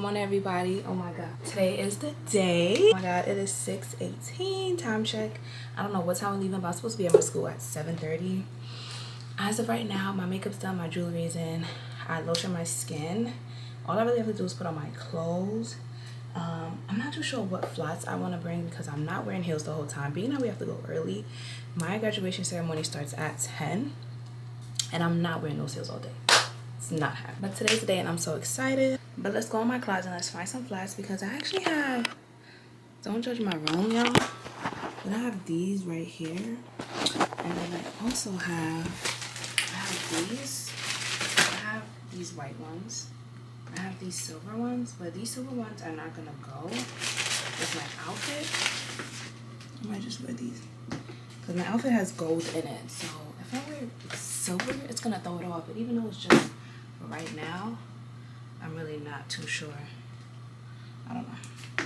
Come on everybody. Oh my god. Today is the day. Oh my god, it is 6.18. Time check. I don't know what time I'm leaving, but I'm supposed to be at my school at 7.30. As of right now, my makeup's done, my jewelry's in. I lotion my skin. All I really have to do is put on my clothes. Um, I'm not too sure what flats I want to bring because I'm not wearing heels the whole time. Being that we have to go early, my graduation ceremony starts at 10 and I'm not wearing those heels all day. It's not happening. But today's the day and I'm so excited. But let's go in my closet and let's find some flats because I actually have, don't judge my room, y'all. But I have these right here. And then I also have, I have these. I have these white ones. I have these silver ones, but these silver ones are not gonna go with my outfit. I might just wear these. Because my outfit has gold in it. So if I wear silver, it's gonna throw it off. But even though it's just right now, I'm really not too sure. I don't know.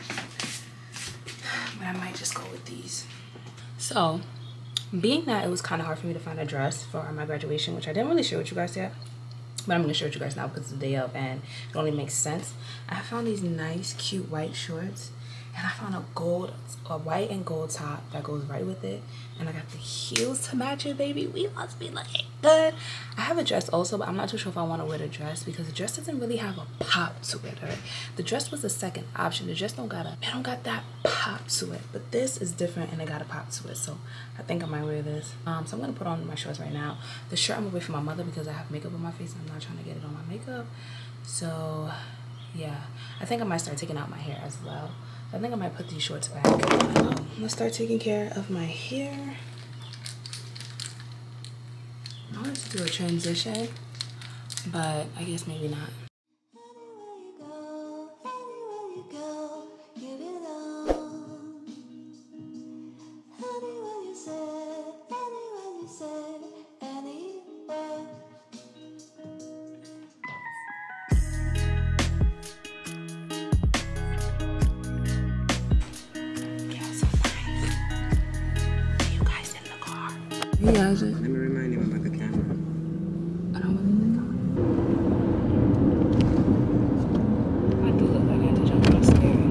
But I might just go with these. So, being that it was kind of hard for me to find a dress for my graduation, which I didn't really share with you guys yet, but I'm going to show with you guys now because it's the day of and it only makes sense. I found these nice, cute white shorts and I found a gold, a white and gold top that goes right with it. And I got the heels to match it, baby. We must be looking good. I have a dress also, but I'm not too sure if I want to wear the dress because the dress doesn't really have a pop to it. Right? The dress was the second option. The dress don't got a, it don't got that pop to it. But this is different and it got a pop to it. So I think I might wear this. Um, so I'm gonna put on my shorts right now. The shirt I'm gonna wait for my mother because I have makeup on my face. I'm not trying to get it on my makeup. So yeah, I think I might start taking out my hair as well. I think I might put these shorts back. Um, let's start taking care of my hair. I wanted to do a transition, but I guess maybe not. He has it. Let me remind him about the camera. I don't believe the camera. I do look like I had to jump out scary.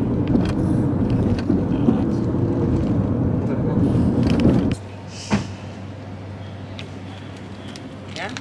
Yeah?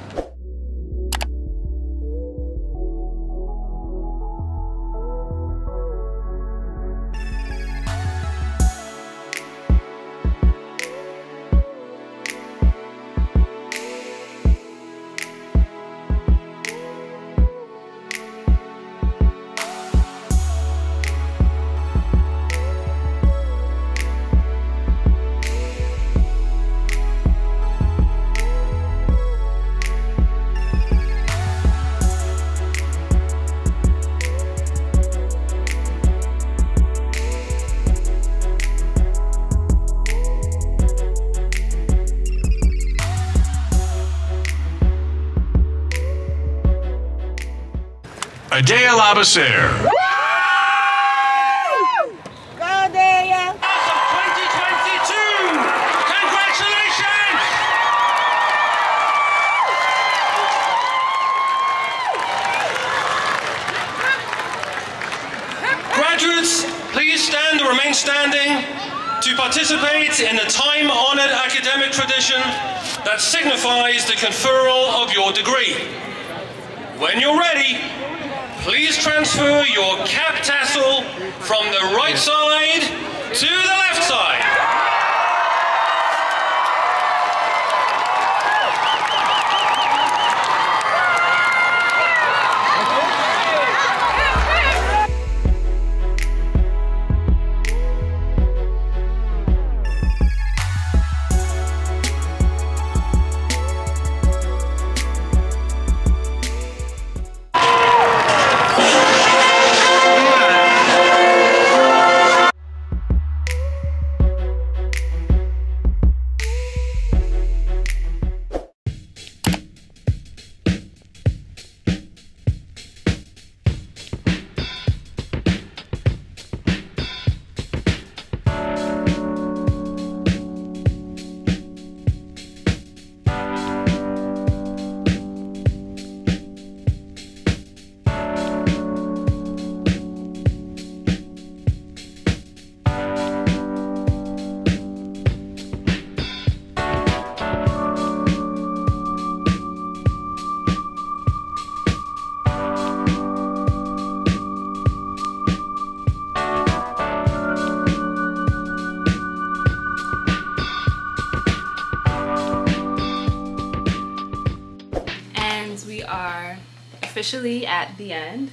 2022. Congratulations. Graduates, please stand or remain standing to participate in the time-honored academic tradition that signifies the conferral of your degree. When you're ready, please transfer your cap tassel from the right side to the left side. we are officially at the end.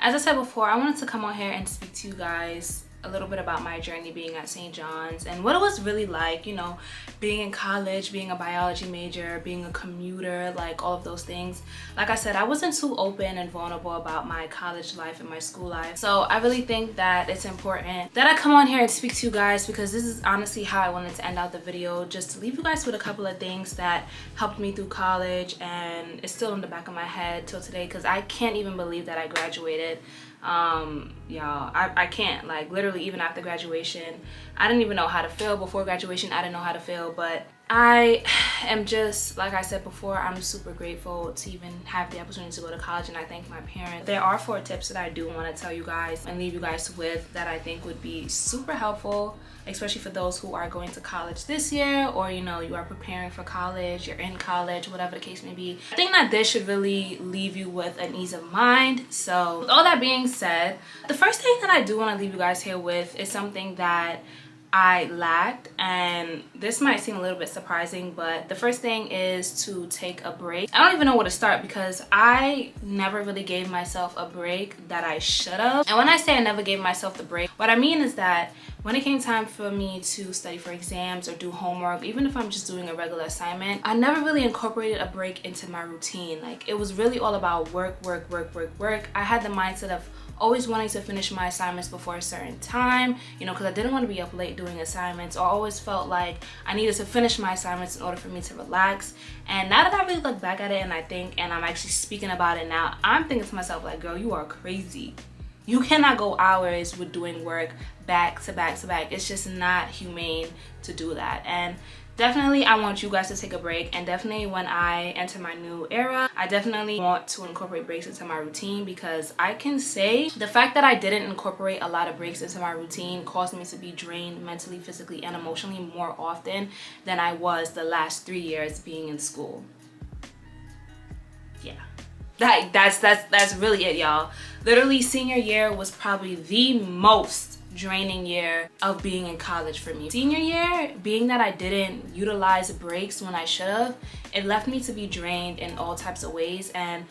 As I said before, I wanted to come on here and speak to you guys a little bit about my journey being at St. John's and what it was really like, you know, being in college, being a biology major, being a commuter, like all of those things. Like I said, I wasn't too open and vulnerable about my college life and my school life. So I really think that it's important that I come on here and speak to you guys because this is honestly how I wanted to end out the video, just to leave you guys with a couple of things that helped me through college and it's still in the back of my head till today because I can't even believe that I graduated um y'all I, I can't. Like literally even after graduation i didn't even know how to feel before graduation i didn't know how to feel but i am just like i said before i'm super grateful to even have the opportunity to go to college and i thank my parents. There are four tips that i do want to tell you guys and leave you guys with that i think would be super helpful especially for those who are going to college this year or you know you are preparing for college you're in college whatever the case may be. I think that this should really leave you with an ease of mind. So with all that being said the first thing that i do want to leave you guys here with is something that I lacked and this might seem a little bit surprising but the first thing is to take a break. I don't even know where to start because I never really gave myself a break that I should have. And when I say I never gave myself the break what I mean is that when it came time for me to study for exams or do homework even if I'm just doing a regular assignment I never really incorporated a break into my routine. Like it was really all about work work work work work. I had the mindset of always wanting to finish my assignments before a certain time, you know, because I didn't want to be up late doing assignments or always felt like I needed to finish my assignments in order for me to relax. And now that I really look back at it and I think, and I'm actually speaking about it now, I'm thinking to myself like, girl, you are crazy. You cannot go hours with doing work back to back to back. It's just not humane to do that. And definitely I want you guys to take a break and definitely when I enter my new era I definitely want to incorporate breaks into my routine because I can say the fact that I didn't incorporate a lot of breaks into my routine caused me to be drained mentally physically and emotionally more often than I was the last three years being in school. Yeah. That that's that's that's really it y'all. Literally senior year was probably the most draining year of being in college for me. Senior year, being that I didn't utilize breaks when I should have, it left me to be drained in all types of ways and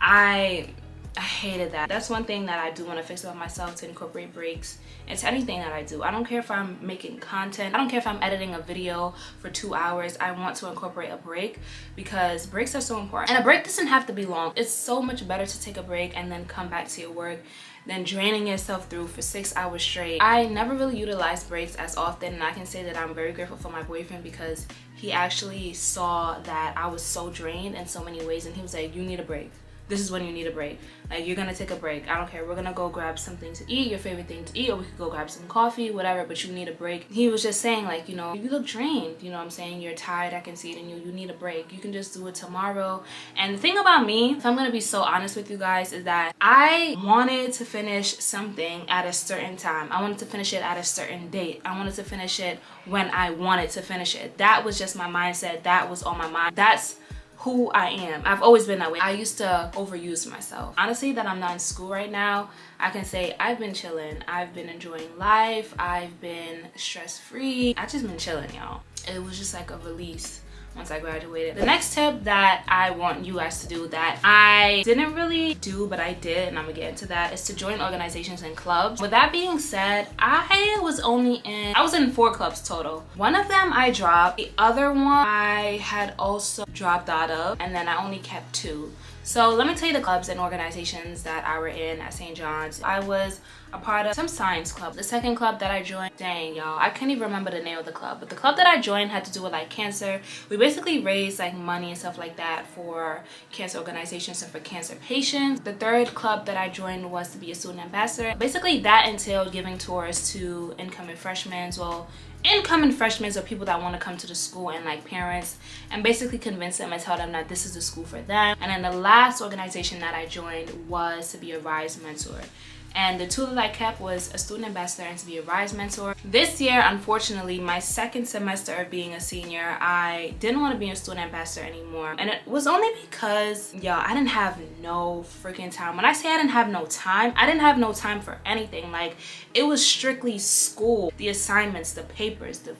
I I hated that. That's one thing that I do want to fix about myself to incorporate breaks into anything that I do. I don't care if I'm making content. I don't care if I'm editing a video for two hours. I want to incorporate a break because breaks are so important. And a break doesn't have to be long. It's so much better to take a break and then come back to your work than draining yourself through for six hours straight. I never really utilized breaks as often and I can say that I'm very grateful for my boyfriend because he actually saw that I was so drained in so many ways and he was like, you need a break this is when you need a break. Like you're gonna take a break. I don't care. We're gonna go grab something to eat, your favorite thing to eat, or we could go grab some coffee, whatever, but you need a break. He was just saying like, you know, you look drained, you know what I'm saying? You're tired, I can see it in you. You need a break. You can just do it tomorrow. And the thing about me, if I'm gonna be so honest with you guys, is that I wanted to finish something at a certain time. I wanted to finish it at a certain date. I wanted to finish it when I wanted to finish it. That was just my mindset. That was on my mind. That's who I am. I've always been that way. I used to overuse myself. Honestly, that I'm not in school right now, I can say I've been chilling. I've been enjoying life. I've been stress-free. I just been chilling, y'all. It was just like a release once I graduated. The next tip that I want you guys to do that I didn't really do but I did and I'm gonna get into that is to join organizations and clubs. With that being said, I was only in, I was in four clubs total. One of them I dropped, the other one I had also dropped out of and then I only kept two. So let me tell you the clubs and organizations that I were in at St. John's. I was a part of some science club. The second club that I joined, dang y'all, I can't even remember the name of the club, but the club that I joined had to do with like cancer. We basically raised like money and stuff like that for cancer organizations and for cancer patients. The third club that I joined was to be a student ambassador. Basically that entailed giving tours to incoming freshmen, well, incoming freshmen or people that want to come to the school and like parents and basically convince them and tell them that this is the school for them. And then the last organization that i joined was to be a rise mentor and the tool that I kept was a student ambassador and to be a RISE mentor. This year, unfortunately, my second semester of being a senior, I didn't want to be a student ambassador anymore. And it was only because, y'all, I didn't have no freaking time. When I say I didn't have no time, I didn't have no time for anything. Like, it was strictly school, the assignments, the papers, the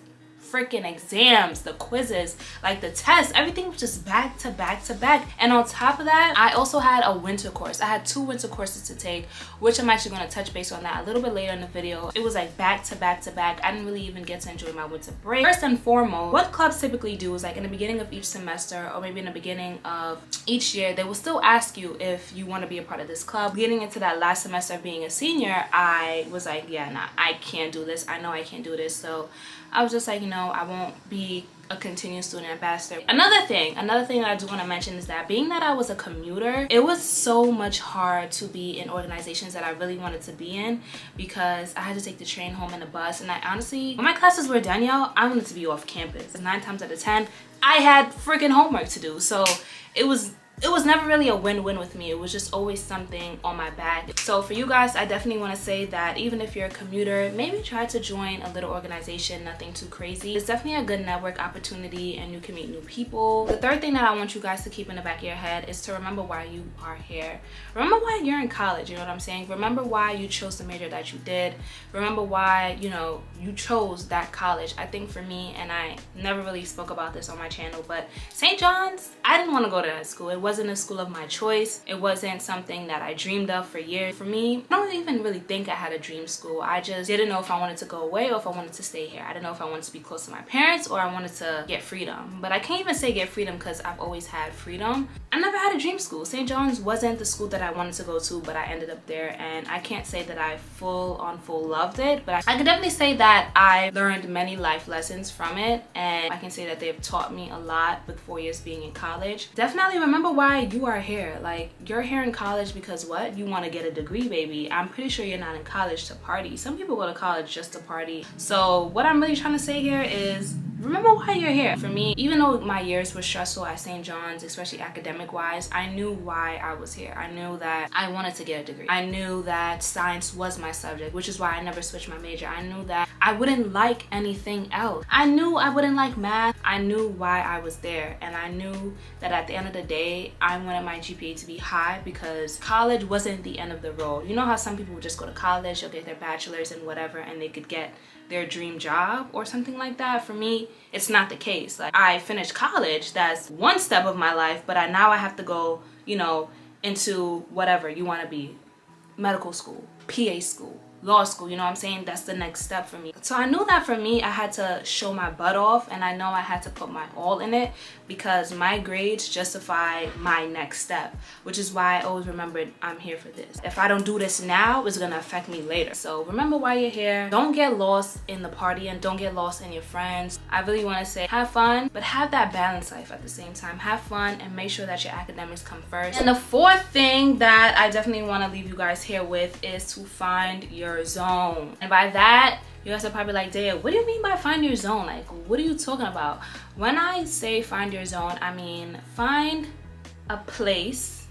freaking exams, the quizzes, like the tests, everything was just back to back to back. And on top of that, I also had a winter course. I had two winter courses to take, which I'm actually gonna touch base on that a little bit later in the video. It was like back to back to back. I didn't really even get to enjoy my winter break. First and foremost, what clubs typically do is like in the beginning of each semester or maybe in the beginning of each year, they will still ask you if you want to be a part of this club. Getting into that last semester of being a senior, I was like, yeah, nah, I can't do this. I know I can't do this. So I was just like, you know, I won't be a continuous student ambassador. Another thing, another thing that I do want to mention is that being that I was a commuter, it was so much hard to be in organizations that I really wanted to be in because I had to take the train home and the bus. And I honestly, when my classes were done, y'all, I wanted to be off campus. Nine times out of 10, I had freaking homework to do. So it was it was never really a win-win with me. It was just always something on my back. So for you guys i definitely want to say that even if you're a commuter maybe try to join a little organization nothing too crazy. It's definitely a good network opportunity and you can meet new people. The third thing that i want you guys to keep in the back of your head is to remember why you are here. Remember why you're in college you know what i'm saying? Remember why you chose the major that you did. Remember why you know you chose that college. I think for me and i never really spoke about this on my channel but st john's i didn't want to go to that school. It wasn't a school of my choice. It wasn't something that I dreamed of for years. For me, I don't even really think I had a dream school. I just didn't know if I wanted to go away or if I wanted to stay here. I didn't know if I wanted to be close to my parents or I wanted to get freedom. But I can't even say get freedom because I've always had freedom. I never had a dream school. St. John's wasn't the school that I wanted to go to, but I ended up there and I can't say that I full on full loved it, but I, can definitely say that I learned many life lessons from it and I can say that they've taught me a lot with four years being in college. Definitely remember why you are here. Like you're here in college because what? You want to get a degree, baby. I'm pretty sure you're not in college to party. Some people go to college just to party. So what I'm really trying to say here is remember why you're here. For me, even though my years were stressful at St. John's, especially academic wise, I knew why I was here. I knew that I wanted to get a degree. I knew that science was my subject, which is why I never switched my major. I knew that I wouldn't like anything else. I knew I wouldn't like math. I knew why I was there. And I knew that at the end of the day, I wanted my GPA to be high because college wasn't the end of the road. You know how some people would just go to college, they'll get their bachelor's and whatever, and they could get their dream job or something like that. For me, it's not the case. Like I finished college, that's one step of my life, but I now I have to go, you know, into whatever you want to be, medical school, PA school, law school, you know what I'm saying? That's the next step for me. So I knew that for me, I had to show my butt off and I know I had to put my all in it because my grades justify my next step, which is why I always remembered I'm here for this. If I don't do this now, it's gonna affect me later. So remember why you're here. Don't get lost in the party and don't get lost in your friends. I really wanna say have fun, but have that balanced life at the same time. Have fun and make sure that your academics come first. And the fourth thing that I definitely wanna leave you guys here with is to find your zone. And by that, you guys are probably like, Daya, what do you mean by find your zone? Like, what are you talking about? When I say find your zone, I mean find a place,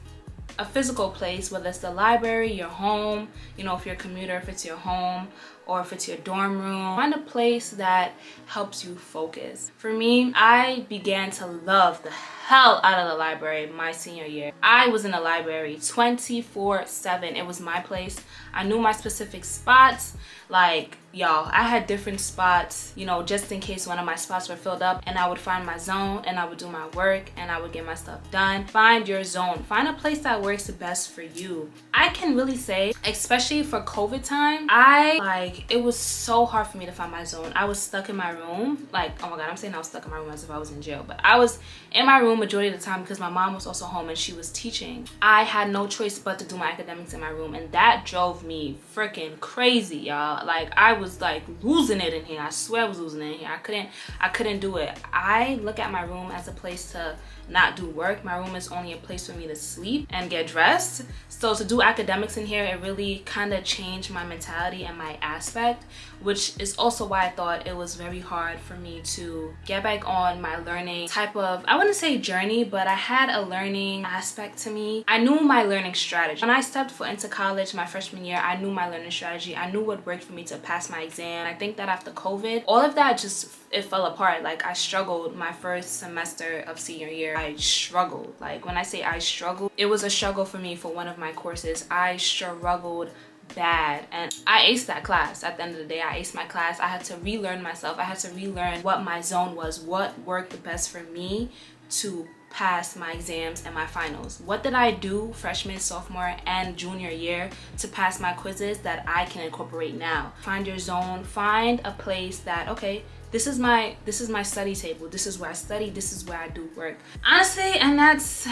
a physical place, whether it's the library, your home, you know, if you're a commuter, if it's your home, or if it's your dorm room. Find a place that helps you focus. For me, I began to love the hell out of the library my senior year. I was in the library 24 7. It was my place. I knew my specific spots. Like, y'all, I had different spots, you know, just in case one of my spots were filled up and I would find my zone and I would do my work and I would get my stuff done. Find your zone. Find a place that works the best for you. I can really say, especially for COVID time, I like it was so hard for me to find my zone. I was stuck in my room. Like, oh my god, I'm saying I was stuck in my room as if I was in jail, but I was in my room majority of the time because my mom was also home and she was teaching. I had no choice but to do my academics in my room and that drove me freaking crazy, y'all. Like I was like losing it in here. I swear I was losing it in here. I couldn't I couldn't do it. I look at my room as a place to not do work. My room is only a place for me to sleep and get dressed. So to do academics in here, it really kind of changed my mentality and my aspect, which is also why I thought it was very hard for me to get back on my learning type of, I wouldn't say journey, but I had a learning aspect to me. I knew my learning strategy. When I stepped foot into college my freshman year, I knew my learning strategy. I knew what worked for me to pass my exam. I think that after COVID, all of that just it fell apart. Like I struggled my first semester of senior year. I struggled. Like when I say I struggled, it was a struggle for me for one of my courses. I struggled bad and I aced that class at the end of the day I aced my class I had to relearn myself I had to relearn what my zone was what worked the best for me to pass my exams and my finals what did I do freshman sophomore and junior year to pass my quizzes that I can incorporate now find your zone find a place that okay this is my this is my study table this is where I study this is where I do work honestly and that's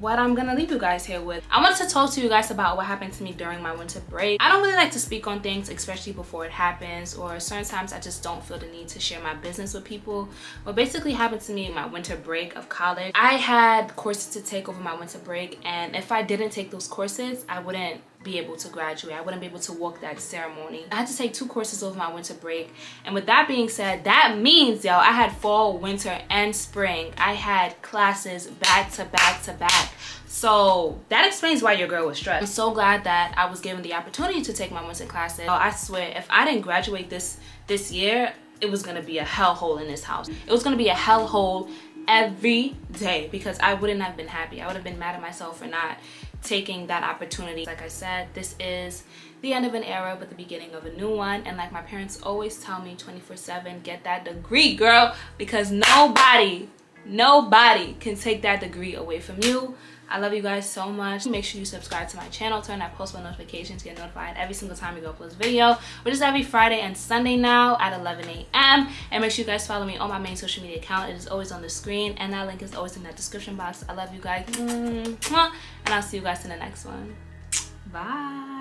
what I'm gonna leave you guys here with. I wanted to talk to you guys about what happened to me during my winter break. I don't really like to speak on things, especially before it happens, or certain times I just don't feel the need to share my business with people. What basically happened to me in my winter break of college, I had courses to take over my winter break, and if I didn't take those courses, I wouldn't be able to graduate. I wouldn't be able to walk that ceremony. I had to take two courses over my winter break. And with that being said, that means, y'all, I had fall, winter, and spring. I had classes back to back to back. So that explains why your girl was stressed. I'm so glad that I was given the opportunity to take my winter classes. I swear, if I didn't graduate this this year, it was gonna be a hellhole in this house. It was gonna be a hellhole every day because I wouldn't have been happy. I would have been mad at myself for not taking that opportunity. Like I said, this is the end of an era but the beginning of a new one and like my parents always tell me 24 7 get that degree girl because nobody nobody can take that degree away from you I love you guys so much. Make sure you subscribe to my channel, turn that post bell notification to get notified every single time we go a video, which is every Friday and Sunday now at 11 a.m. And make sure you guys follow me on my main social media account. It is always on the screen and that link is always in that description box. I love you guys. And I'll see you guys in the next one. Bye.